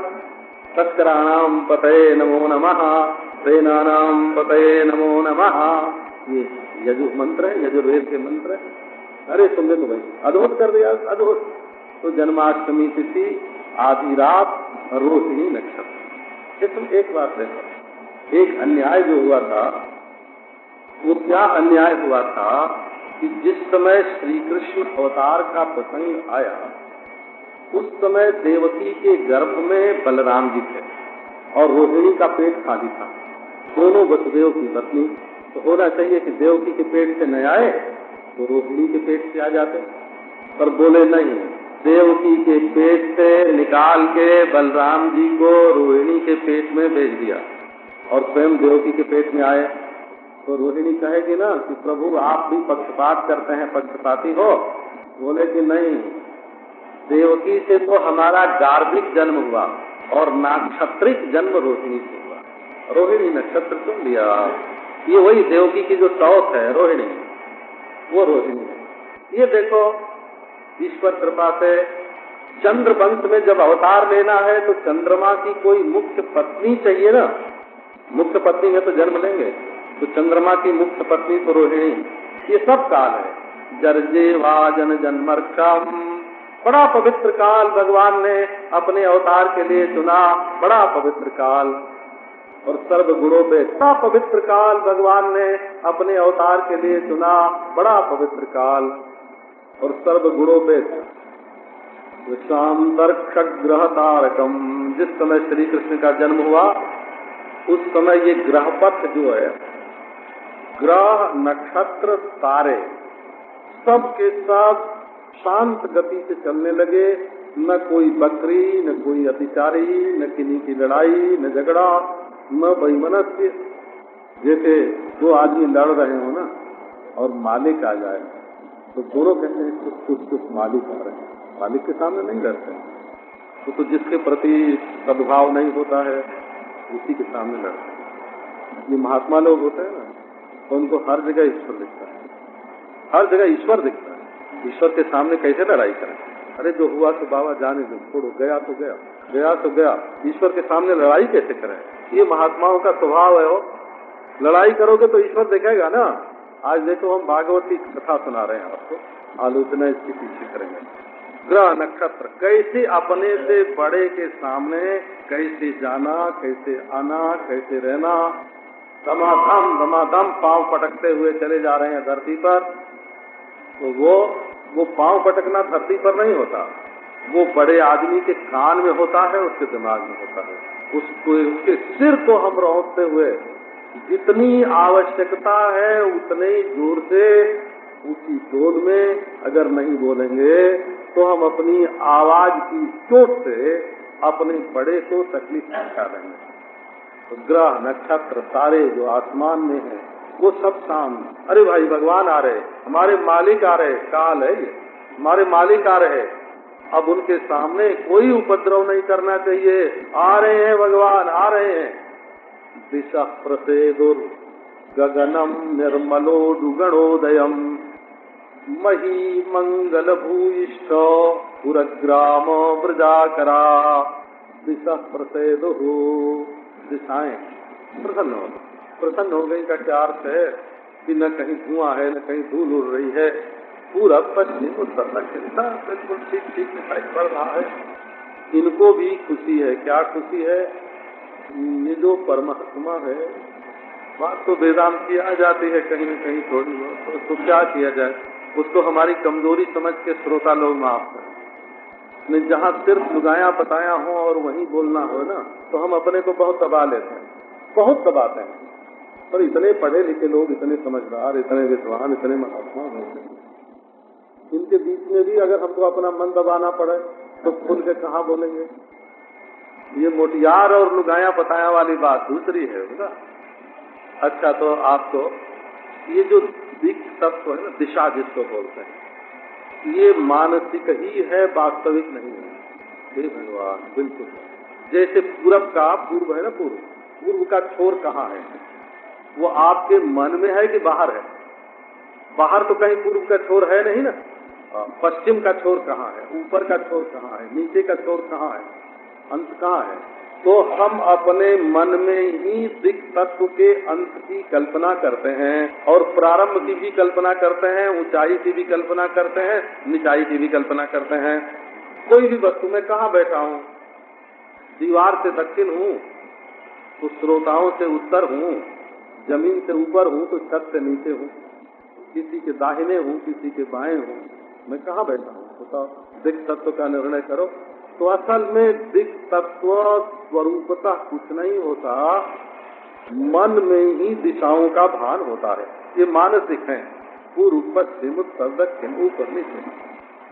तस्कराणाम पते नमो नमः। सेनानाम पते नमो नमः। ये यजु मंत्र है, यजुर्वेद के मंत्र है। अरे तुमने तो भाई, अद्भुत कर दिया, अद्भुत। तो जन्माष्टमी तिथि, आधी रात, रोहिणी नक्षत्र। तुम एक बात देखो, एक अन्याय जो हुआ था, वो क्या अन्याय हुआ था कि जिस समय श्री कृष्ण अवतार का प्रसंग आया, उस समय देवकी के गर्भ में बलराम जी थे और रोहिणी का पेट खाली था। दोनों वसुदेव की पत्नी तो होना चाहिए कि देवकी के पेट से न आए तो रोहिणी के पेट से आ जाते पर बोले, नहीं, देवकी के पेट से निकाल के बलराम जी को रोहिणी के पेट में भेज दिया। और स्वयं देवकी के पेट में आए। तो रोहिणी कहेगी ना कि, प्रभु, आप भी पक्षपात करते हैं, पक्षपाती हो। बोले कि, नहीं, देवकी से तो हमारा गार्भिक जन्म हुआ और नाक्षत्रिक जन्म रोहिणी से हुआ। रोहिणी नक्षत्र चुन लिया। ये वही देवकी की जो टॉप है, रोहिणी। वो रोहिणी है। ये देखो, ईश्वर कृपा से चंद्र वंश में जब अवतार लेना है तो चंद्रमा की कोई मुख्य पत्नी चाहिए ना? मुख्य पत्नी में तो जन्म लेंगे तो चंद्रमा की मुख्य पत्नी तो रोहिणी। ये सब काल है। जर्जे वाजन जन्मर्षम बड़ा पवित्र काल भगवान ने अपने अवतार के लिए चुना। बड़ा पवित्र काल। और सर्व गुणों पे बड़ा पवित्र काल भगवान ने अपने अवतार के लिए चुना, बड़ा पवित्र काल। और सर्व गुणों पे ग्रह तारकम जिस समय श्री कृष्ण का जन्म हुआ, उस समय ये ग्रह पथ जो है, ग्रह नक्षत्र तारे, सब के सब शांत गति से चलने लगे। न कोई बकरी, न कोई अतिचारी, न किन्हीं की लड़ाई, न झगड़ा न बहिमनस्य जैसे दो आदमी लड़ रहे हो ना और मालिक आ जाए तो दोनों कहते हैं कुछ कुछ कुछ मालिक आ रहे हैं। मालिक के सामने नहीं लड़ते। हैं तो, तो जिसके प्रति सद्भाव नहीं होता है उसी के सामने लड़ते हैं। ये महात्मा लोग होते हैं ना तो उनको हर जगह ईश्वर दिखता है। हर जगह ईश्वर दिखता है। ईश्वर के सामने कैसे लड़ाई करें? अरे जो हुआ तो बाबा जाने दो छोड़ो गया तो गया गया तो गया। ईश्वर के सामने लड़ाई कैसे करें? ये महात्माओं का स्वभाव है वो। लड़ाई करोगे तो ईश्वर देखेगा ना। आज देखो हम भागवती कथा सुना रहे हैं आपको। आलोचना इसके पीछे करेंगे। ग्रह नक्षत्र, कैसे अपने से बड़े के सामने कैसे जाना, कैसे आना, कैसे रहना। दमादम दमादम पाँव पटकते हुए चले जा रहे हैं धरती पर। तो वो वो पाँव पटकना धरती पर नहीं होता। वो बड़े आदमी के कान में होता है, उसके दिमाग में होता है। उसको उसके सिर को हम रोकते हुए, जितनी आवश्यकता है उतने ज़ोर से ऊँची टोन में अगर नहीं बोलेंगे तो हम अपनी आवाज़ की चोट से अपने बड़े को तकलीफ़ पहुँचा देंगे। तो ग्रह, नक्षत्र, तारे जो आसमान में है, वो सब शाम अरे भाई, भगवान आ रहे हमारे मालिक आ रहे काल है ये। हमारे मालिक आ रहे अब उनके सामने कोई उपद्रव नहीं करना चाहिए। आ रहे हैं भगवान, आ रहे हैं। दिशा प्रसेदुर गगनम निर्मलो दुगणोदयम। मही मंगल भूयिष्ठ पुरग्राम ब्रजाकरा दिशा प्रसेदु दिशाएँ। प्रसन्न हो। प्रसन्न हो गई का क्या अर्थ है कि न कहीं धुआँ है, न कहीं धूल उड़ रही है। पूरा पश्चिम उत्तर दक्षिण बिल्कुल ठीक ठीक दिखाई पड़ रहा है। इनको भी खुशी है। क्या खुशी है? ये जो परमात्मा है, बात तो वेदांत की आ जाती है कहीं न कहीं थोड़ी बहुत तो उसको क्या किया जाए? उसको हमारी कमज़ोरी समझ के श्रोता लोग माफ़ करें। जहाँ सिर्फ़ लुगाया बताया हो और वहीं बोलना हो ना तो हम अपने को बहुत दबा लेते हैं। बहुत दबाते हैं। पर इतने पढ़े लिखे लोग, इतने समझदार, इतने विद्वान, इतने महात्मा होते इनके बीच में भी अगर हमको अपना मन दबाना पड़े तो खुल के कहा बोलेंगे? ये मोटियार और लुगाया बताया वाली बात दूसरी है ना अच्छा तो आपको ये जो दिक तत्व है ना, दिशा जिसको बोलते हैं, ये मानसिक ही है, वास्तविक नहीं है। हे भगवान, बिल्कुल। जैसे पूरब का पूर्व है ना, पूर्व। पूर्व का छोर कहाँ है? वो आपके मन में है कि बाहर है? बाहर तो कहीं पूर्व का छोर है नहीं ना? पश्चिम का छोर कहाँ है? ऊपर का छोर कहाँ है? नीचे का छोर कहाँ है? अंत कहाँ है? तो हम अपने मन में ही दिक तत्व के अंत की कल्पना करते हैं और प्रारंभ की भी कल्पना करते हैं, ऊंचाई की भी कल्पना करते हैं निचाई की भी कल्पना करते हैं। कोई भी वस्तु में कहाँ बैठा हूँ? दीवार से दक्षिण हूँ तो श्रोताओं से उत्तर हूँ, ज़मीन से ऊपर हूँ तो छत से नीचे हूँ। किसी के दाहिने हूँ, किसी के बाएँ हूँ। मैं कहाँ बैठा हूँ? बताओ। दिक तत्व का निर्णय करो। तो असल में दिख तत्व स्वरूपता कुछ नहीं होता। मन में ही दिशाओं का भान होता है। ये मानसिक है। पूर्व पश्चिम उत्तर दक्षिण ऊपर नीचे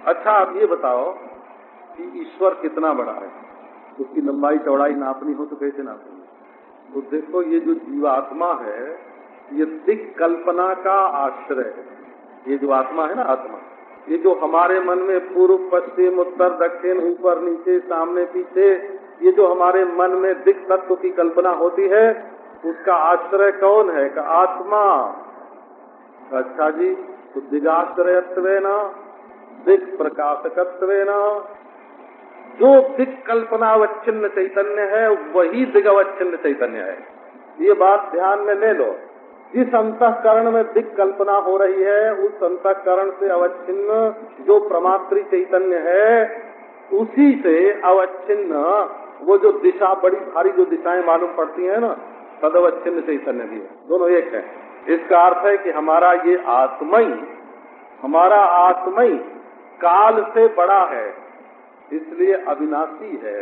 अच्छा आप ये बताओ कि ईश्वर कितना बड़ा है? उसकी लंबाई, चौड़ाई नापनी हो तो कैसे नापेंगे तो देखो, ये जो जीवात्मा है, ये दिक कल्पना का आश्रय है। ये जो आत्मा है ना, आत्मा। ये जो हमारे मन में पूर्व, पश्चिम, उत्तर, दक्षिण, ऊपर, नीचे, सामने, पीछे, ये जो हमारे मन में दिक तत्व की कल्पना होती है, उसका आश्रय कौन है? का आत्मा। अच्छा जी तो दिगाश्रयत्व न दिक प्रकाशकत्व न जो दिक कल्पनावच्छिन्न चैतन्य है, वही दिगवच्छिन्न चैतन्य है। ये बात ध्यान में ले लो। जिस अंतकरण में दिक कल्पना हो रही है, उस अंतकरण से अवच्छिन्न जो प्रमात्री चैतन्य है, उसी से अवच्छिन्न वो जो दिशा, बड़ी भारी जो दिशाएँ मालूम पड़ती है ना, तदवच्छिन्न चैतन्य भी है। दोनों एक है। इसका अर्थ है कि हमारा ये आत्मई, हमारा आत्मई काल से बड़ा है, इसलिए अविनाशी है।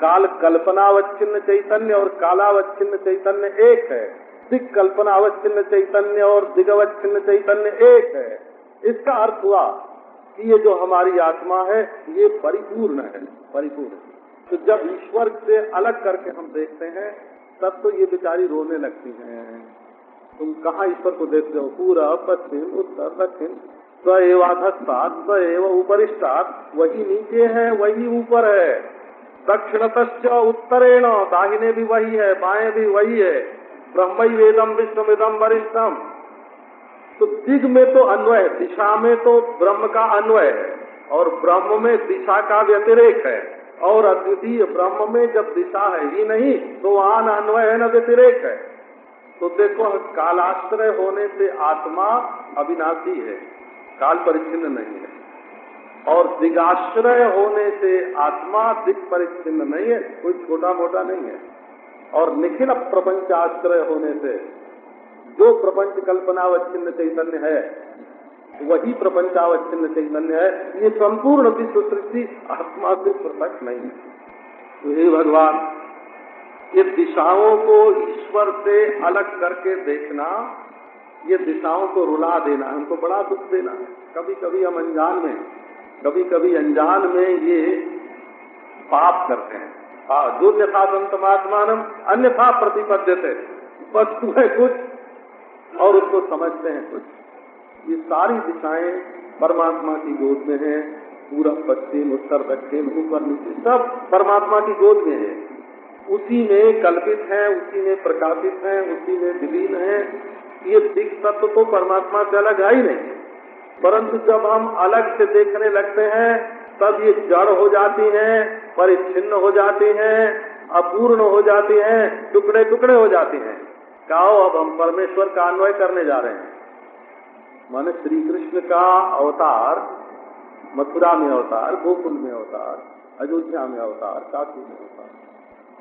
काल कल्पनावच्छिन्न चैतन्य और कालावच्छिन्न चैतन्य एक है। दिग कल्पनावच्छिन्न चैतन्य और दिगवच्छिन्न चैतन्य एक है। इसका अर्थ हुआ कि ये जो हमारी आत्मा है, ये परिपूर्ण है, परिपूर्ण। तो जब ईश्वर से अलग करके हम देखते हैं, तब तो ये बेचारी रोने लगती हैं। तुम कहाँ ईश्वर को देखते हो? पूरा पश्चिम, उत्तर, दक्षिण। स्वएवाधस्तात् स्वएव उपरिष्टात्। वही नीचे है, वही ऊपर है। दक्षिणत उत्तरेण, दाहिने भी वही है, बाएँ भी वही है। ब्रह्म वेदम विश्ववेदम वरिष्ठम। तो दिग में तो अन्वय दिशा में तो ब्रह्म का अन्वय है, और ब्रह्म में दिशा का व्यतिरेक है, और अद्वितीय ब्रह्म में जब दिशा है ही नहीं तो वहाँ न अन्वय है न व्यतिरेक है। तो देखो, कालाश्रय होने से आत्मा अविनाशी है, काल परिच्छिन्न नहीं है। और दिगाश्रय होने से आत्मा दिग परिच्छिन्न नहीं है, कोई छोटा मोटा नहीं है। और निखिल प्रपंचाश्रय होने से, जो प्रपंच कल्पनावच्छिन्न चैतन्य है, वही प्रपंचावच्छिन्न चैतन्य है। ये संपूर्ण विश्व सृष्टि आत्मा से पृथक नहीं है। तो भगवान ये दिशाओं को ईश्वर से अलग करके देखना, ये दिशाओं को रुला देना, हमको बड़ा दुख देना है। कभी कभी हम अनजान में कभी कभी अनजान में ये पाप करते हैं। जो यथा संतमात्मान अन्यथा प्रतिपद्य थे। वस्तु है कुछ, और उसको समझते हैं कुछ। ये सारी दिशाएँ परमात्मा की गोद में है। पूरब, पश्चिम, उत्तर, दक्षिण, ऊपर, नीचे, सब परमात्मा की गोद में है। उसी में कल्पित है, उसी में प्रकाशित है, उसी में विलीन है। ये दिख तत्व तो परमात्मा से अलग है ही नहीं। परंतु जब हम अलग से देखने लगते हैं, तब ये जड़ हो जाती हैं, परिच्छिन्न हो जाती हैं अपूर्ण हो जाती हैं, टुकड़े टुकड़े हो जाती हैं। कहो अब हम परमेश्वर का अन्वय करने जा रहे हैं। माने श्री कृष्ण का अवतार, मथुरा में अवतार, गोकुल में अवतार, अयोध्या में अवतार, काशी में अवतार।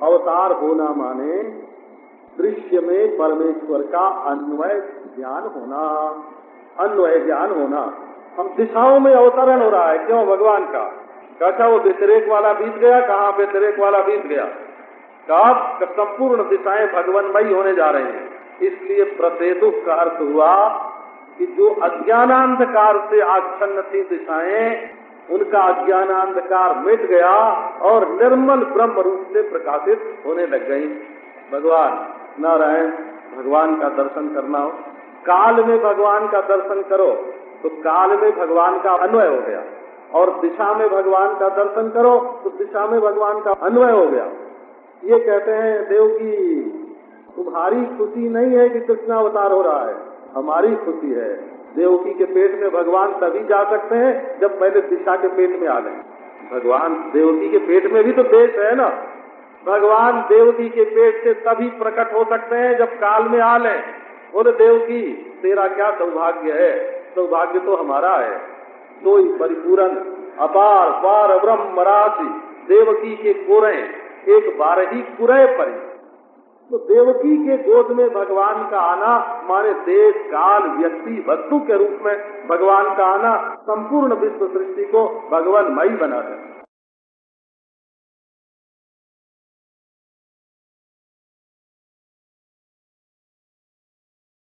अवतार होना माने दृश्य में परमेश्वर का अन्वय ज्ञान होना, अन्वय ज्ञान होना। हम दिशाओं में अवतरण हो रहा है, क्यों? भगवान का। कहा वो व्यतिरेक वाला बीत गया, कहाँ व्यतिरेक वाला बीत गया? कब संपूर्ण दिशाएँ भगवनमयी होने जा रहे हैं। इसलिए प्रसेदु का अर्थ हुआ कि जो अज्ञानांधकार से आच्छन्न थी दिशाएँ, उनका अज्ञानांधकार मिट गया और निर्मल ब्रह्म रूप से प्रकाशित होने लग गई। भगवान नारायण, भगवान का दर्शन करना हो। काल में भगवान का दर्शन करो तो काल में भगवान का अन्वय हो गया। और दिशा में भगवान का दर्शन करो तो दिशा में भगवान का अन्वय हो गया। ये कहते हैं, देव की तुम्हारी खुशी नहीं है कि कृष्ण अवतार हो रहा है, हमारी खुशी है। देवकी के पेट में भगवान तभी जा सकते हैं जब पहले दिशा के पेट में आ गए भगवान देवकी के पेट में भी तो देश है ना? भगवान देवकी के पेट से तभी प्रकट हो सकते हैं जब काल में आ लें। बोले देवकी तेरा क्या सौभाग्य है? सौभाग्य तो हमारा है। तो परिपूर्ण अपार, पार ब्रह्म राशि देवकी के कुरे। एक बार ही कुरे परी तो देवकी के गोद में भगवान का आना हमारे देश, काल, व्यक्ति, वस्तु के रूप में भगवान का आना, संपूर्ण विश्व सृष्टि को भगवान मई बना देता